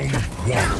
Round one.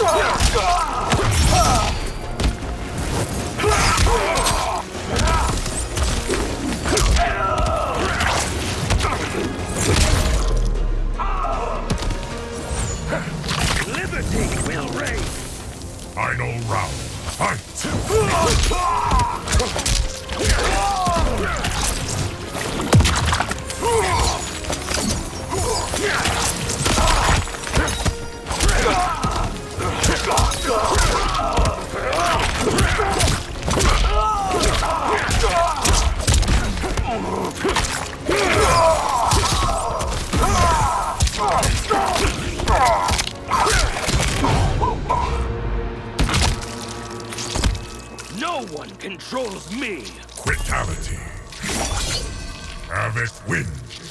Liberty will reign! Final round, fight! No one controls me! Fatality. Havoc wins.